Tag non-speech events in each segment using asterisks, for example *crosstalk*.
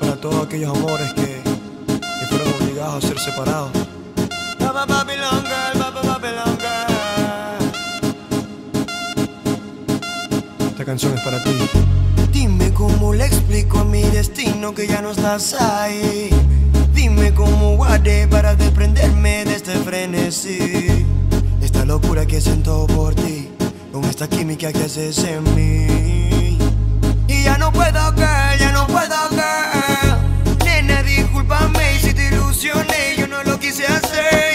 Para todos aquellos amores que, que fueron obligados a ser separados. Esta canción es para ti. Dime cómo le explico a mi destino que ya no estás ahí. Dime cómo guardé para desprenderme de este frenesí. Esta locura que siento por ti, con esta química que haces en mí. Ya no puedo caer, ya no puedo caer. Nena, discúlpame si te ilusioné, yo no lo quise hacer.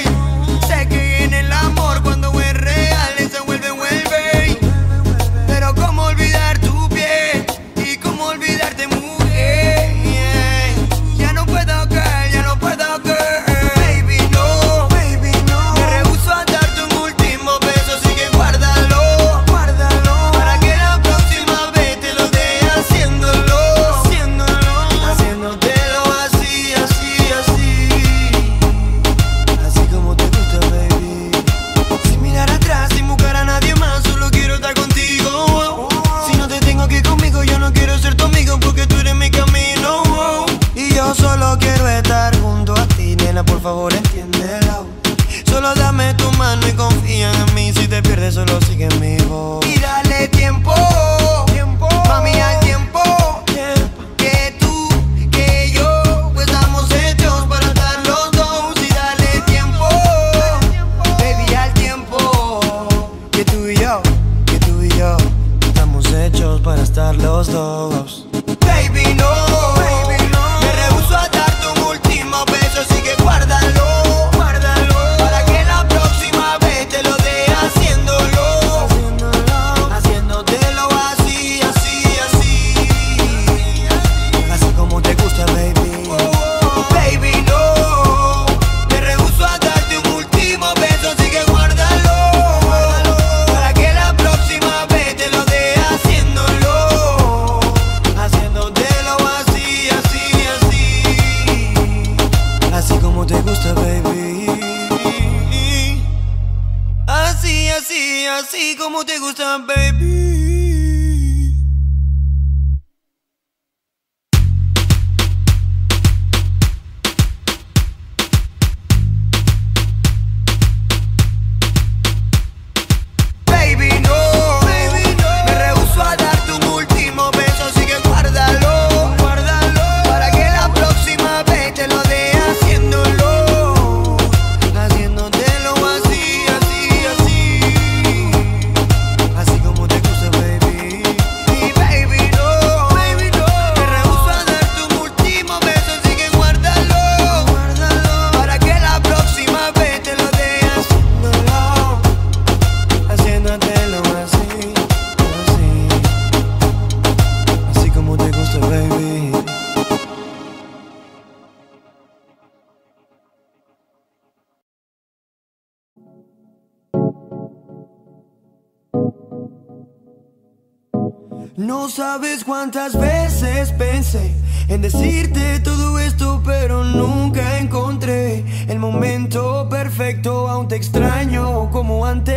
No sabes cuántas veces pensé en decirte todo esto, pero nunca encontré el momento perfecto. Aún te extraño como antes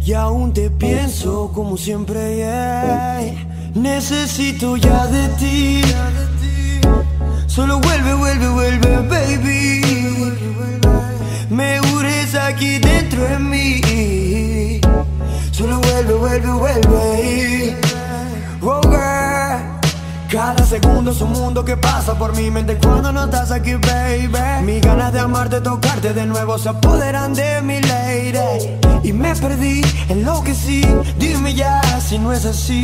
y aún te pienso como siempre. yeah. Necesito ya de ti. Solo vuelve, vuelve, vuelve, baby. Me urges aquí dentro de mí. Solo vuelve, vuelve, vuelve. Cada segundo es un mundo que pasa por mi mente cuando no estás aquí, baby. Mis ganas de amarte, tocarte de nuevo se apoderan de mi lady. Y me perdí, enloquecí. Dime ya si no es así.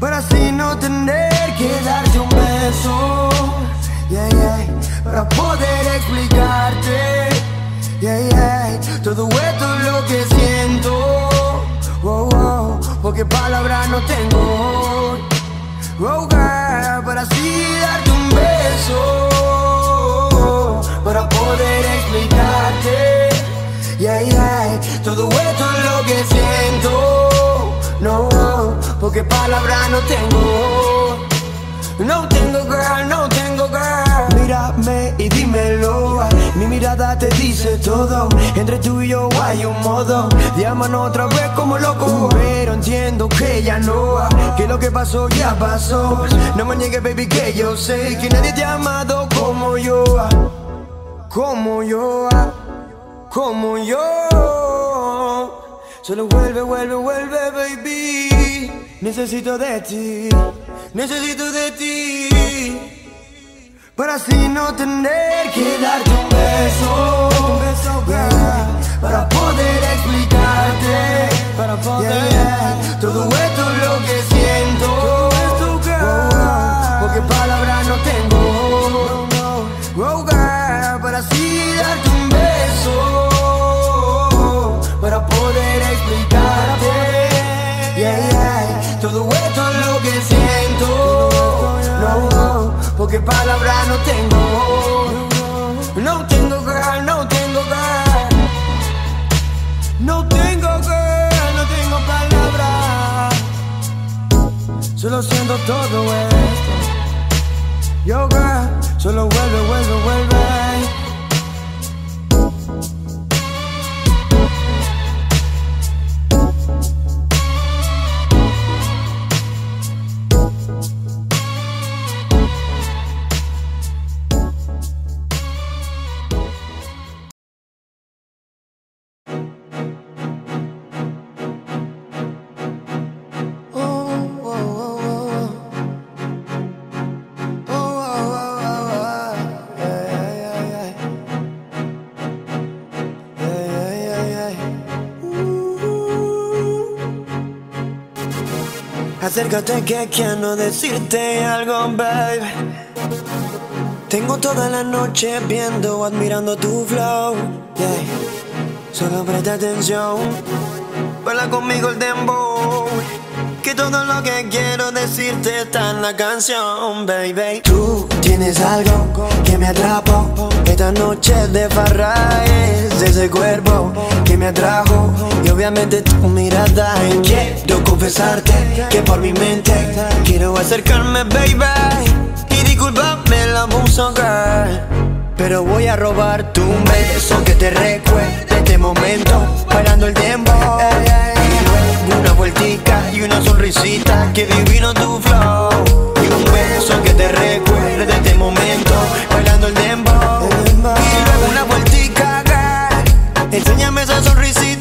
Para así no tener que darte un beso. Yeah, yeah. Para poder explicarte. Yeah, yeah. Todo esto es lo que siento. Oh, oh, porque palabras no tengo. Girl, para así darte un beso. Para poder explicarte. Yeah, yeah. Todo esto es lo que siento. No, porque palabras no tengo. No tengo girl, no tengo girl. Mírame y dímelo. Mi mirada te dice todo. Entre tú y yo hay un modo. Llaman otra vez como loco. Pero entiendo que ya no. Que lo que pasó ya pasó. No me niegues, baby, que yo sé que nadie te ha amado como yo. Como yo. Como yo. Solo vuelve, vuelve, vuelve, baby. Necesito de ti. Necesito de ti. Para así no tener que darte un beso, un beso para poder explicarte, para poder. Yeah, todo esto es lo que siento, todo esto, girl, porque palabras porque palabras no tengo. No tengo girl, no tengo girl. No tengo girl, no tengo palabras. Solo siento todo esto. Yo girl, solo vuelve, vuelve, vuelve. Acércate que quiero decirte algo, babe. Tengo toda la noche viendo, admirando tu flow. Yeah. Solo presta atención, baila conmigo el dembow. Que todo lo que quiero decirte está en la canción, baby. Tú tienes algo que me atrapó. Esta noche de farra es ese cuerpo que me atrajo. Y obviamente tu mirada. Quiero confesarte que por mi mente quiero acercarme, baby. Y disculpame la girl. Pero voy a robar tu beso que te recuerde este momento Bailando el tiempo una vueltica y una sonrisita Que divino tu flow Beso que te recuerde este momento Bailando el tiempo Y luego una vueltica, girl. Enséñame esa sonrisita,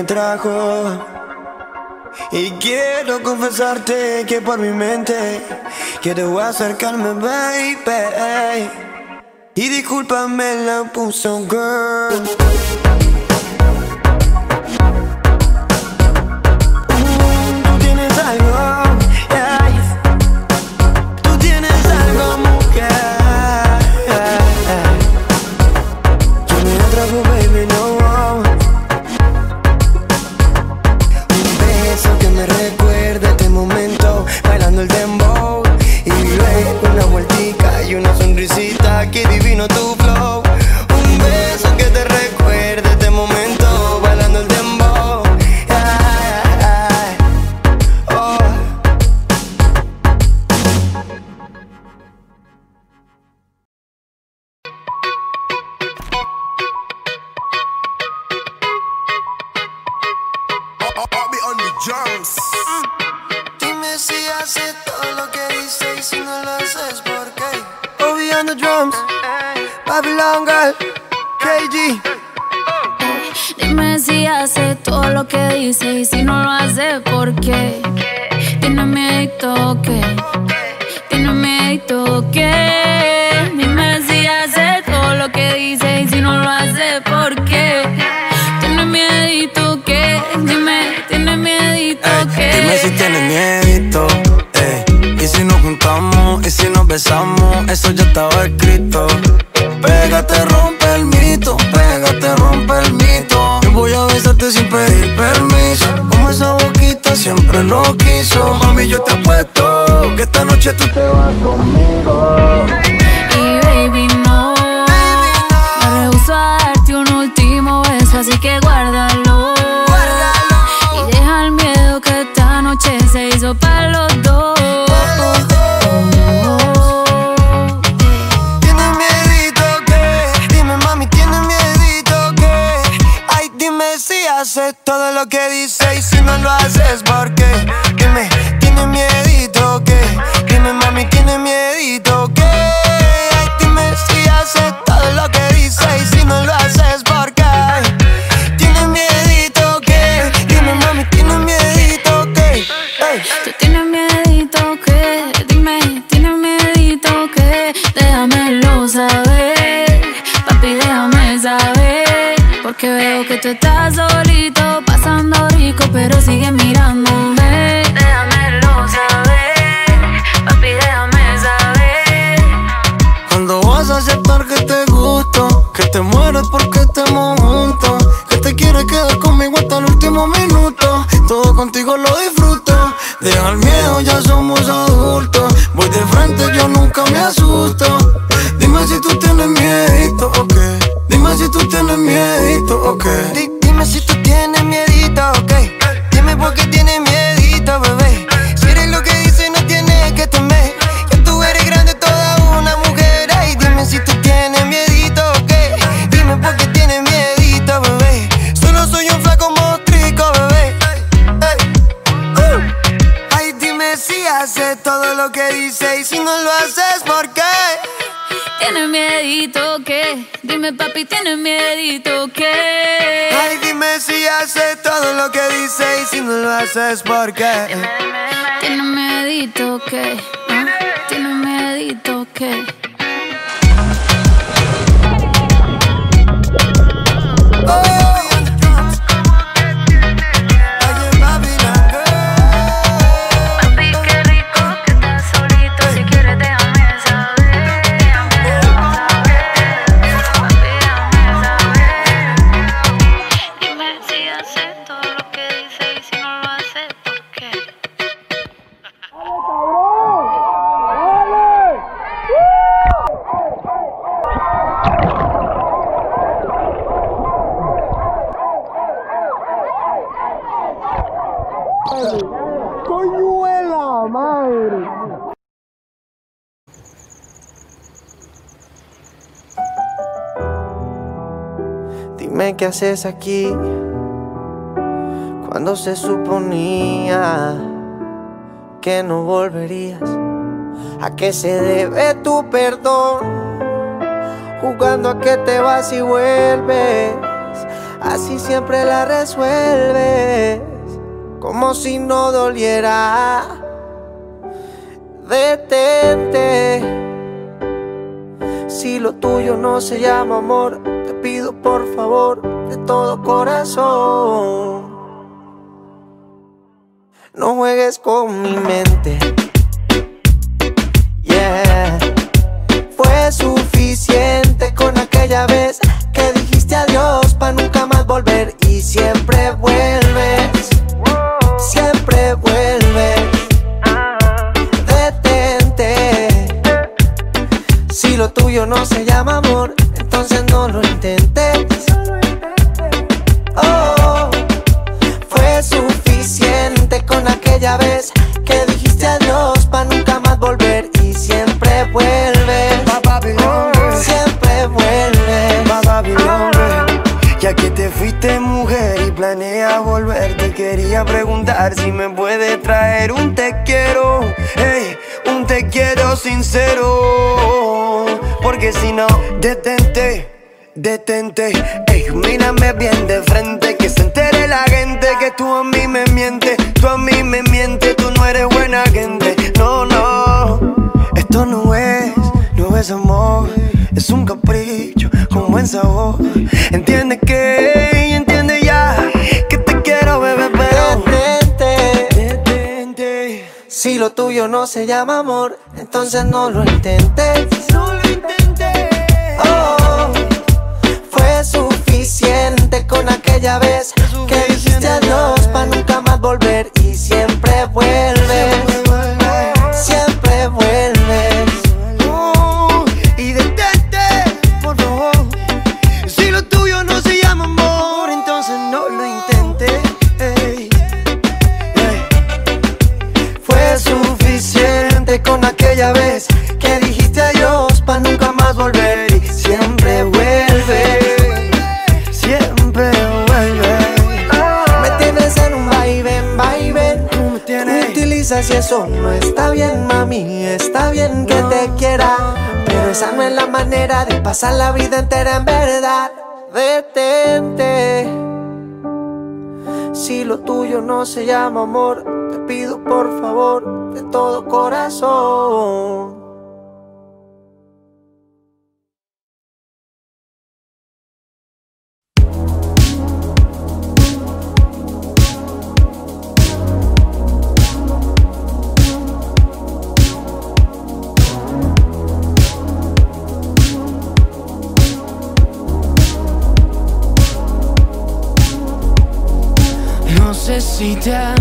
me atrajo y quiero confesarte que por mi mente quiero acercarme, baby. Y discúlpame la puso, girl. Dime si hace todo lo que dice y si no lo hace, ¿por qué? Tiene miedo que, tiene miedo que. Dime si hace todo lo que dice y si no lo hace, ¿por qué? Tiene miedo que, dime, tiene miedo que. Dime si tiene miedo. Y si nos juntamos y si nos besamos, eso ya estaba escrito. Pégate, rompe el mito, pégate, rompe el mito. Yo voy a besarte sin pedir permiso. Como esa boquita siempre lo quiso. Mami, yo te apuesto que esta noche tú te vas conmigo. lo que dice. aquí cuando se suponía que no volverías? ¿A qué se debe tu perdón? Jugando a que te vas y vuelves, así siempre la resuelves, como si no doliera. Detente, si lo tuyo no se llama amor, te pido por favor de todo corazón. No juegues con mi mente. Yeah. Fue suficiente con aquella vez que dijiste adiós para nunca más volver y siempre entonces no lo intentes. No no está bien, mami. Está bien que te quiera, pero esa no es la manera de pasar la vida entera en verdad. Detente. Si lo tuyo no se llama amor, te pido por favor de todo corazón down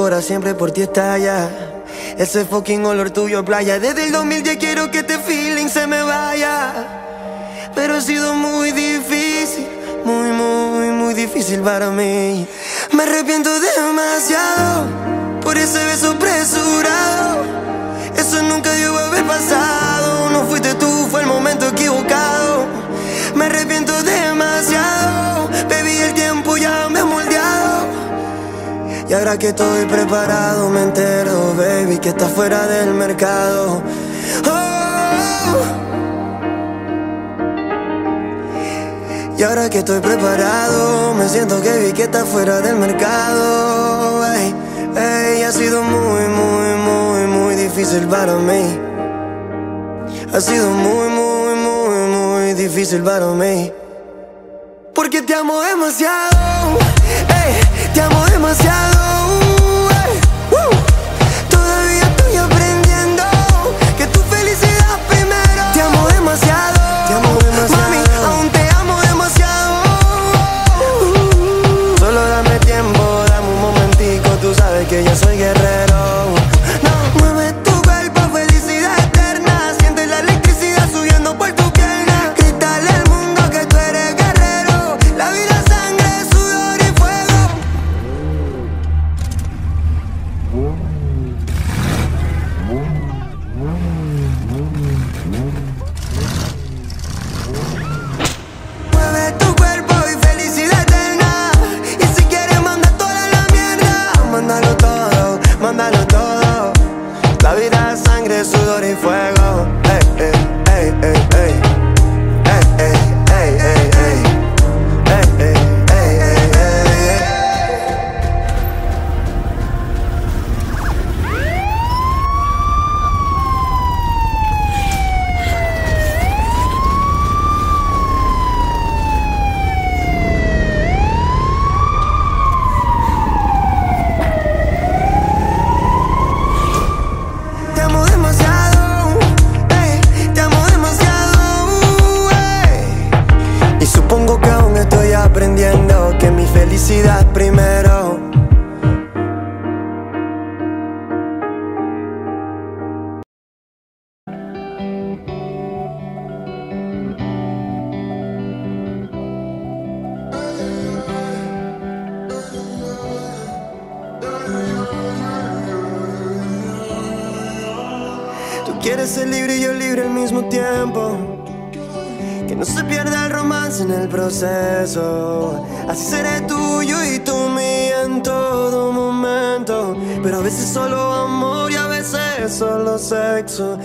cora siempre por ti estalla. Ese fucking olor tuyo playa. Desde el 2010 quiero que este feeling se me vaya. Pero ha sido muy difícil, muy, muy, muy difícil para mí. Me arrepiento demasiado por ese beso apresurado. Eso nunca dio a haber pasado. No fuiste tú, fue el momento equivocado. Me arrepiento demasiado. Y ahora que estoy preparado me entero, baby, que está fuera del mercado. Oh. Y ahora que estoy preparado, me siento que vi que está fuera del mercado. Hey, ha sido muy, muy, muy, muy difícil para mí. Ha sido muy, muy, muy, muy difícil para mí. Porque te amo demasiado. Te amo demasiado. Así seré tuyo y tú mía en todo momento. Pero a veces solo amor y a veces solo sexo.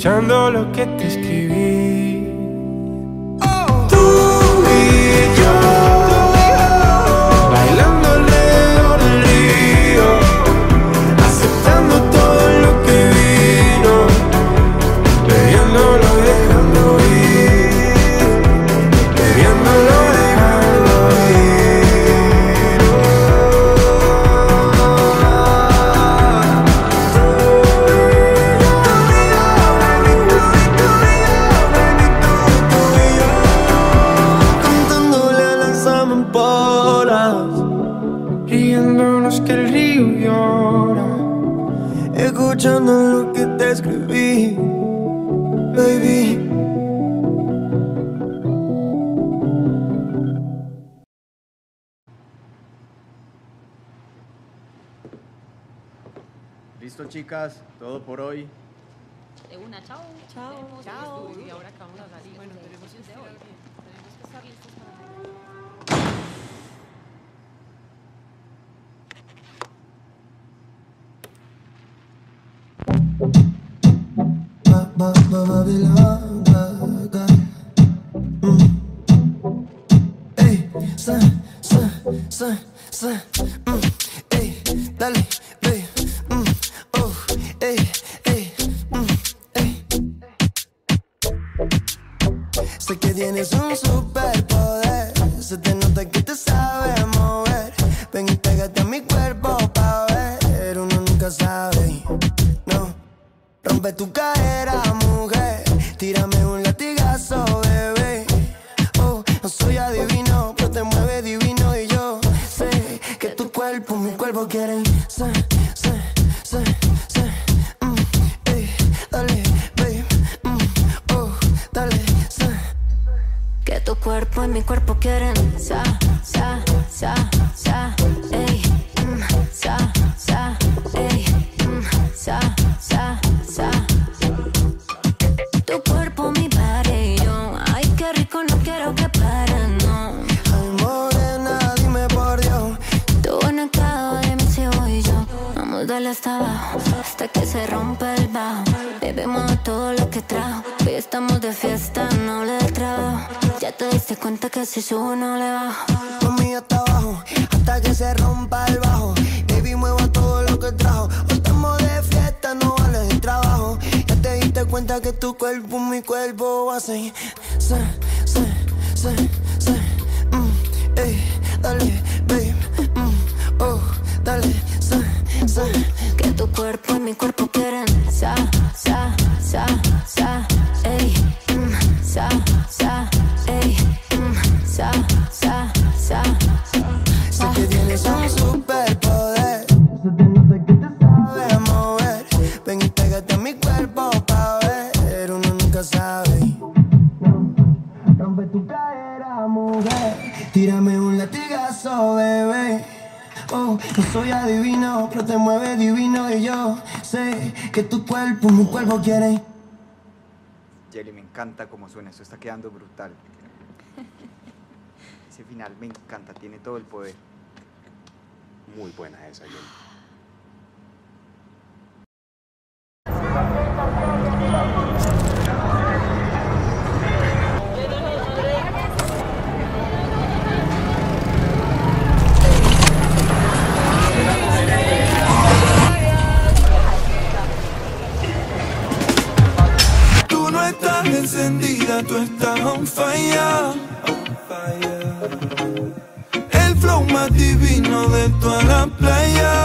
escuchando lo que te escribí. Chao. Chao. Y ahora acabamos de hablar. Bueno, tenemos que estar Tenemos que estar listos para... ma mama belong baga. Mm. Mm. Dale. mi cuerpo quieren. Sa, sa, sa, sa. que si sube no le bajo. Mami hasta abajo, hasta que se rompa el bajo. Baby mueva todo lo que trajo. Hoy estamos de fiesta, no vale el trabajo. Ya te diste cuenta que tu cuerpo, mi cuerpo hacen, se, se, se. Jelly, me encanta cómo suena, eso está quedando brutal. *laughs* Ese final me encanta, tiene todo el poder. Muy buena esa, Jelly. estás encendida, tú estás on fire. El flow más divino de toda la playa.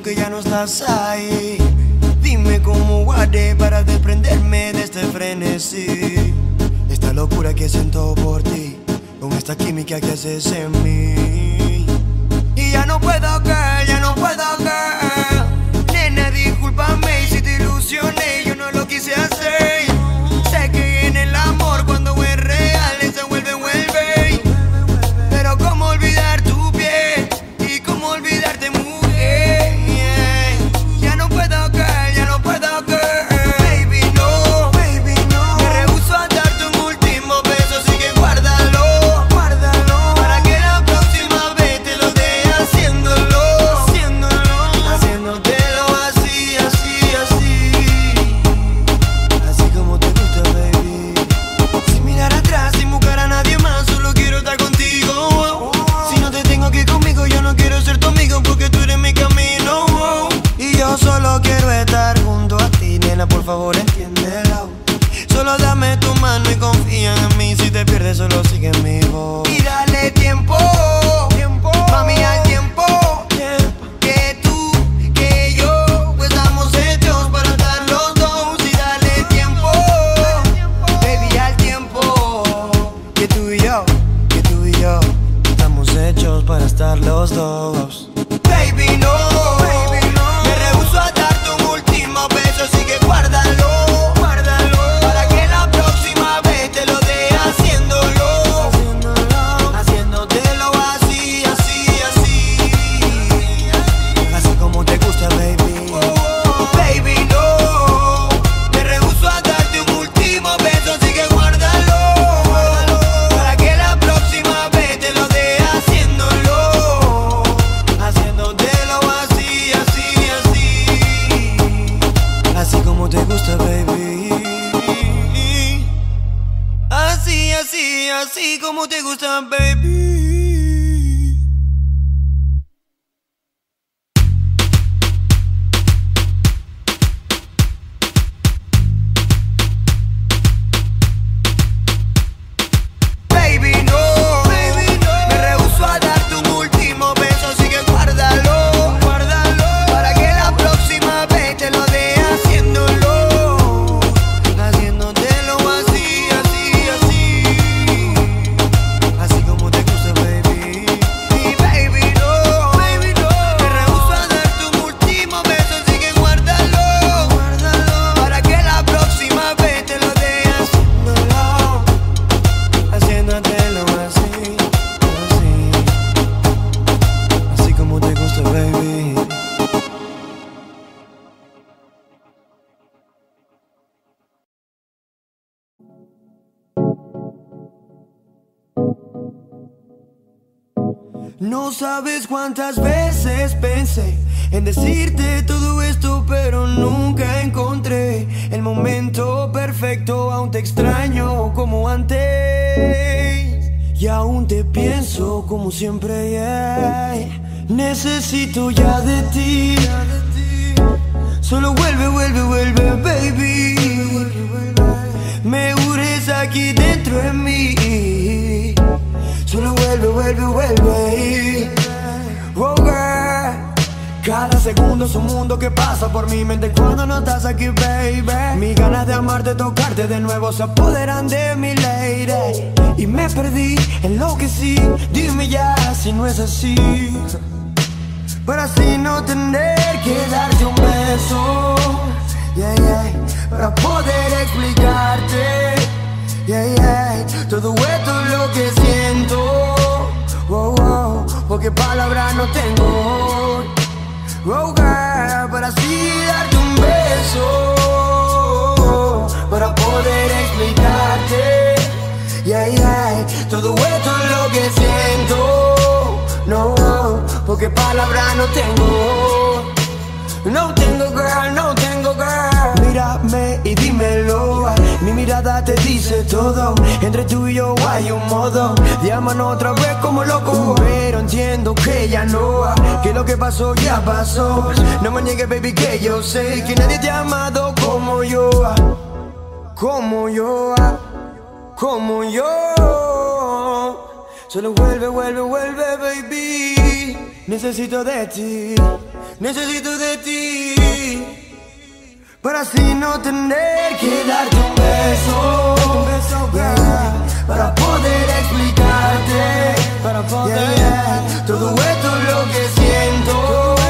que ya no estás ahí. Dime cómo guardé para desprenderme de este frenesí. Esta locura que siento por ti, con esta química que haces en mí. Y ya no puedo, girl, ya no puedo, girl. Nena, discúlpame si te ilusioné. Así, como te gusta, baby. Baby, No sabes cuántas veces pensé en decirte todo esto, pero nunca encontré el momento perfecto. Aún te extraño como antes y aún te pienso como siempre. Necesito ya de ti. Solo vuelve, vuelve, vuelve, baby. Me urges aquí dentro de mí. Solo vuelve, vuelve, vuelve. Oh, girl. Cada segundo es un mundo que pasa por mi mente cuando no estás aquí, baby. Mis ganas de amarte, tocarte de nuevo se apoderan de mi lady. Y me perdí, enloquecí. Dime ya si no es así. Para así no tener que darte un beso. Yeah, yeah. Para poder explicarte. Yeah, yeah. Todo no tengo. Girl, para así darte un beso. Para poder explicarte. Yeah, yeah. Todo esto es lo que siento. No, porque palabras no tengo. Mirada te dice todo. Entre tú y yo hay un modo. Llámanos otra vez como loco. Pero entiendo que ya no. Que lo que pasó ya pasó. No me niegues, baby, que yo sé que nadie te ha amado como yo. Como yo. Como yo. Solo vuelve, vuelve, vuelve, baby. Necesito de ti, necesito de ti. Para así no tener que darte un beso. Un beso, girl. Para poder explicarte. Para poder. Todo esto es lo que siento.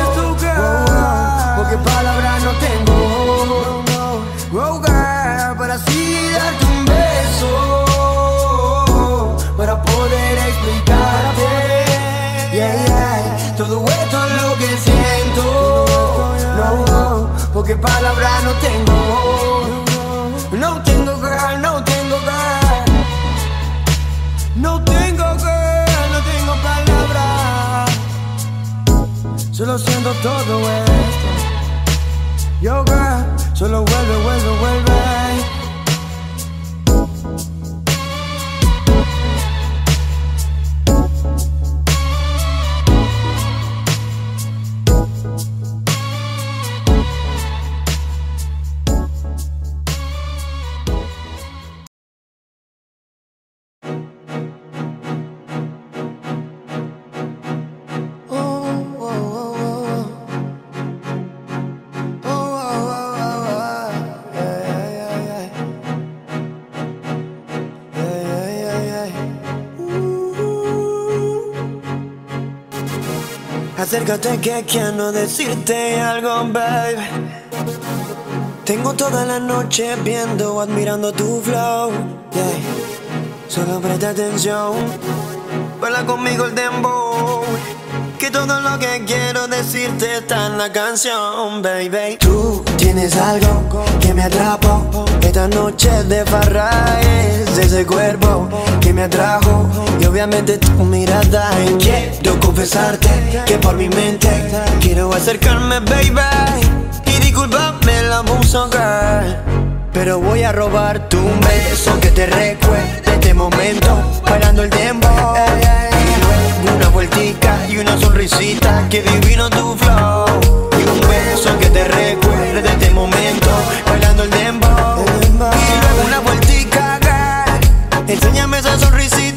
Porque palabras no tengo. No tengo girl, no tengo girl. No tengo girl, no tengo palabras. Solo siento todo esto. Yo girl, solo vuelve, vuelve. Acércate que quiero decirte algo, babe. Tengo toda la noche viendo, admirando tu flow. Yeah. Solo presta atención. Baila conmigo el dembow. Que todo lo que quiero decirte está en la canción, baby. Tú tienes algo que me atrapó. Esta noche de farra es ese cuerpo que me atrajo. Y obviamente tu mirada. Quiero confesarte que por mi mente quiero acercarme, baby. Y disculpame abuso, girl. Pero voy a robar tu beso que te recuerde este momento Bailando el tiempo una vueltica y una sonrisita Que divino tu flow Que te recuerde este momento Bailando el tiempo Y luego una vueltica, girl Enséñame esa sonrisita,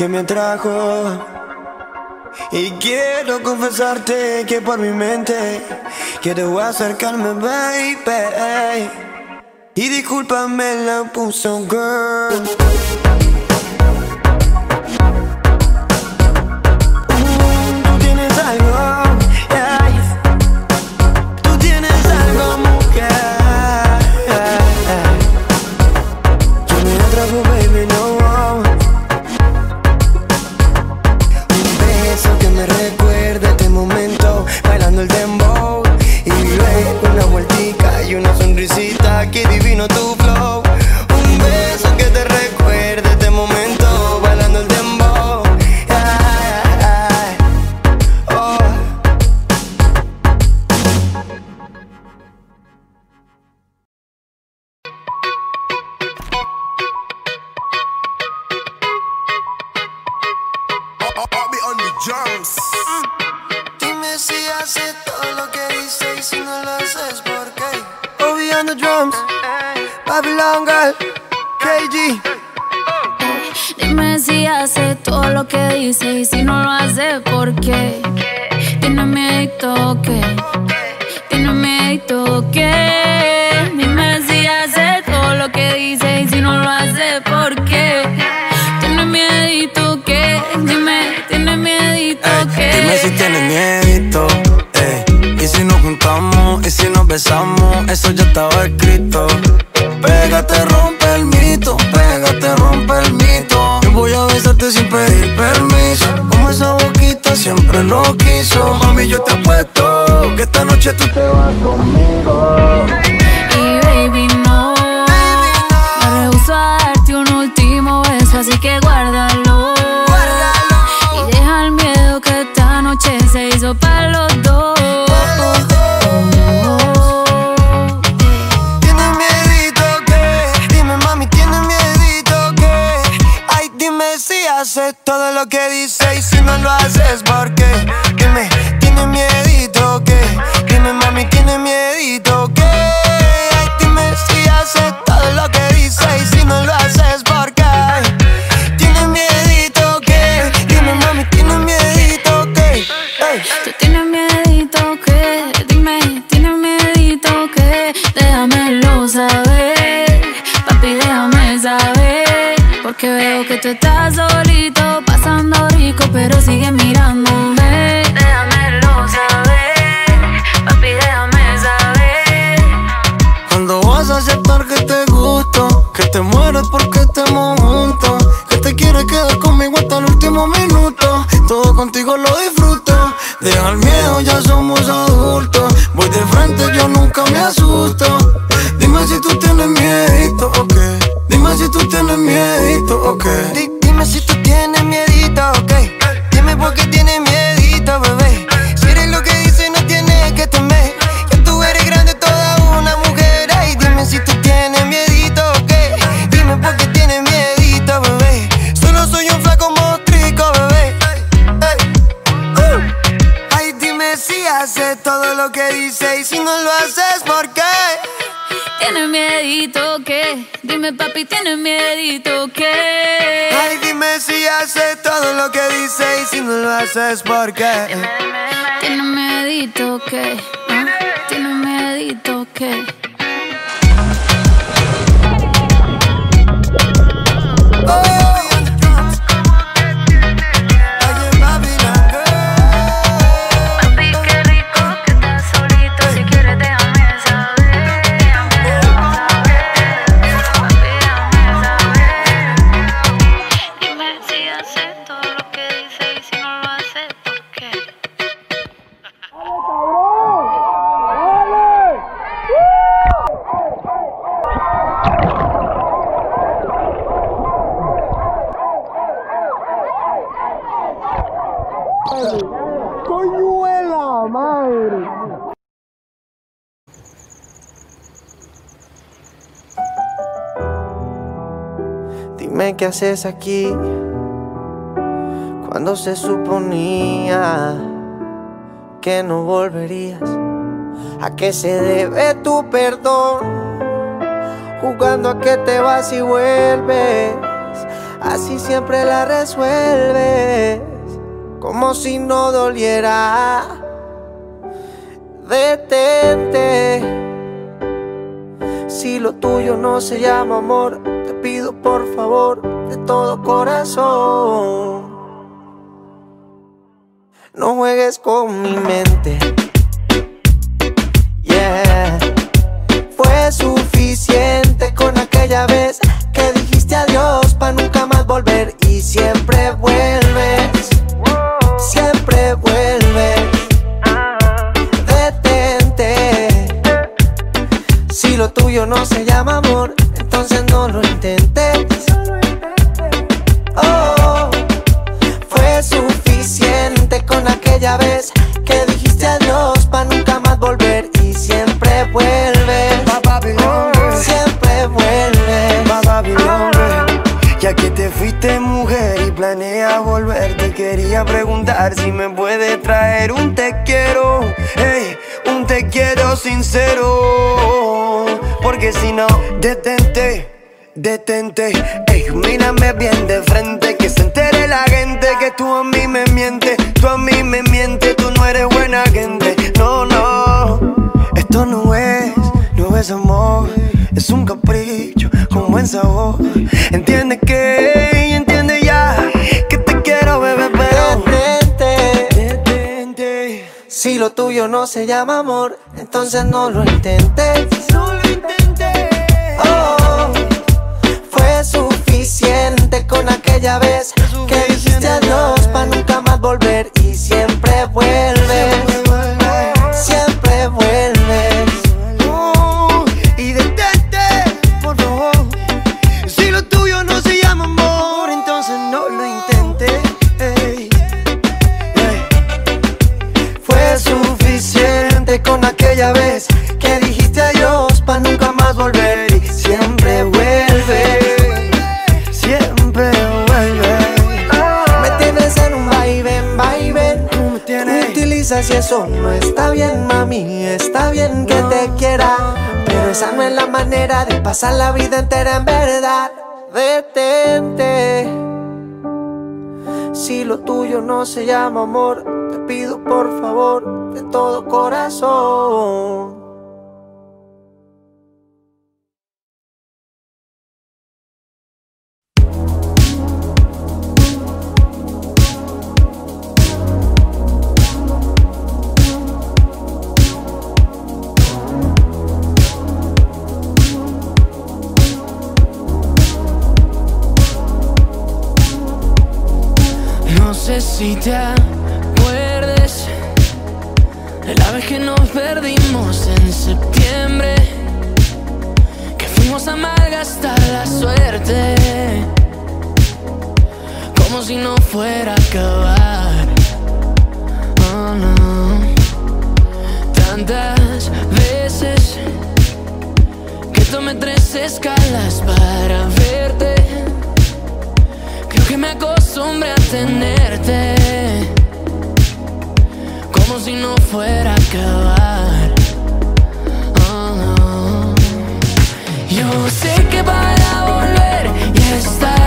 que me atrajo y quiero confesarte que por mi mente quiero acercarme, baby. Y discúlpame la puso, girl. Hace, ¿por qué? Tiene miedo que, tiene miedo que. Dime si hace todo lo que dice y si no lo hace, ¿por qué? Tiene miedo que, dime, tiene miedo que. Dime si tienes miedito, eh. Y si nos juntamos, y si nos besamos, eso ya estaba escrito. Pégate, rompe el mito, pégate, rompe el mito. Yo voy a besarte sin pedir permiso. Esa boquita siempre lo quiso. Mami, yo te apuesto que esta noche tú te vas conmigo. Y baby, no. Me rehuso a darte un último beso, así que guárdalo. Y deja el miedo que esta noche se hizo para los dos. Tienes miedito que, dime mami, tienes miedito que, ay dime si haces todo lo que dices y si no lo haces, dime, papi, tienes miedito que. Ay, dime si hace todo lo que dice y si no lo haces, ¿por qué? Tienes miedito que. ¿Ah? Tienes miedito que. que haces aquí cuando se suponía que no volverías? ¿A qué se debe tu perdón? Jugando a que te vas y vuelves, así siempre la resuelves, como si no doliera. Detente. Si lo tuyo no se llama amor, te pido por favor de todo corazón. No juegues con mi mente. entonces no lo intentes. No Está bien que te quiera, pero esa no es la manera de pasar la vida entera en verdad. Detente. Si lo tuyo no se llama amor, te pido por favor de todo corazón Si te acuerdes de la vez que nos perdimos en septiembre, que fuimos a malgastar la suerte, como si no fuera a acabar. Oh no, tantas veces que tomé tres escalas para verte que me acostumbre a tenerte como si no fuera a acabar. Oh, no. Yo sé que para volver y estar.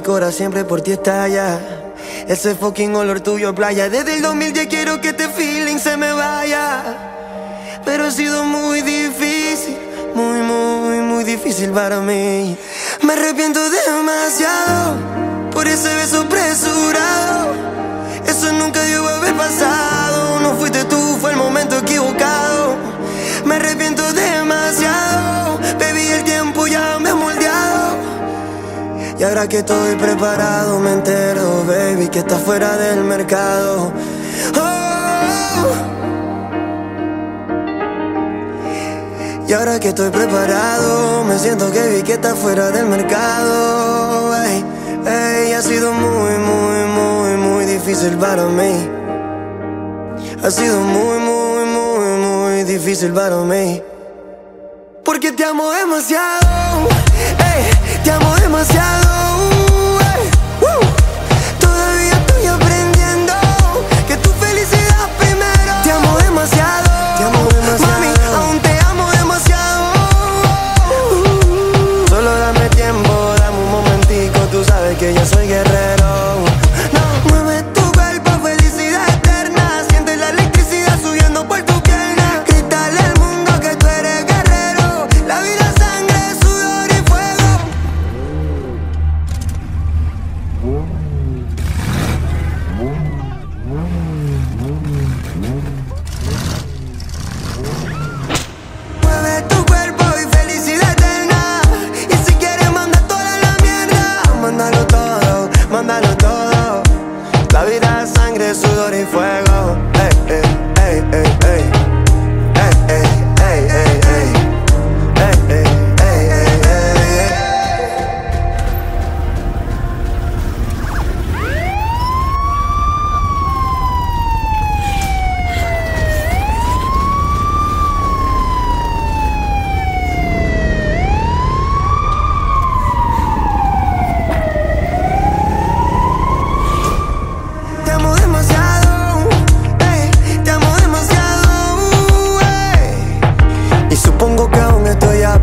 mi cora siempre por ti estalla. Ese fucking olor tuyo a playa. Desde el 2010 quiero que este feeling se me vaya. Pero ha sido muy difícil, muy, muy, muy difícil para mí. Me arrepiento demasiado por ese beso apresurado. Eso nunca a haber pasado. Y ahora que estoy preparado me entero, baby, que está fuera del mercado. Oh. Y ahora que estoy preparado, me siento que vi que está fuera del mercado. Ey, ey, ha sido muy, muy, muy, muy difícil para mí. Ha sido muy, muy, muy, muy difícil para mí. Porque te amo demasiado. Te amo demasiado.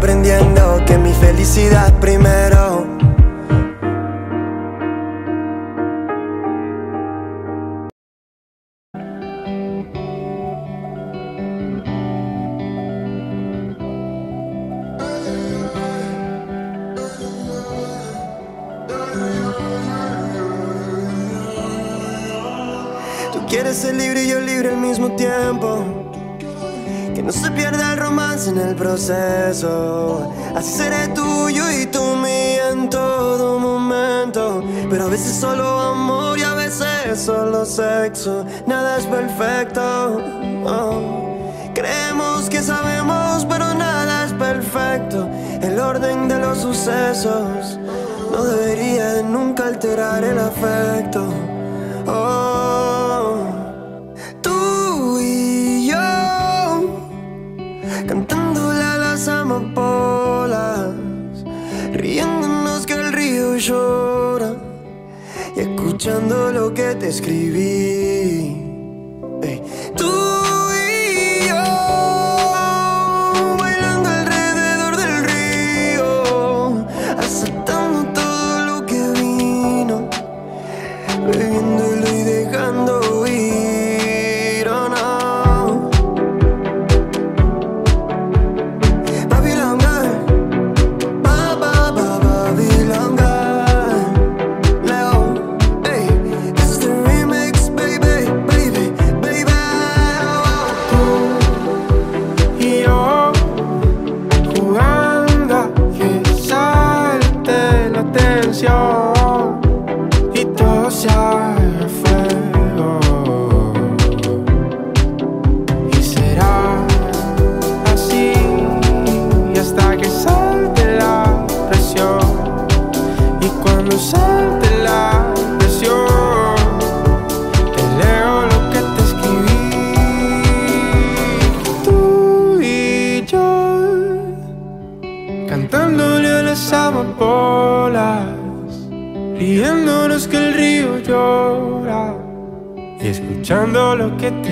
aprendiendo que mi felicidad primero. Tú Quieres ser libre y yo libre al mismo tiempo en el proceso. Así seré tuyo y tú mío en todo momento. Pero a veces solo amor y a veces solo sexo. Nada es perfecto. Oh. Creemos que sabemos, pero nada es perfecto. El orden de los sucesos no debería nunca alterar el afecto. escuchando lo que te escribí. lo que te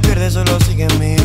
te pierdes, solo sigue mi voz.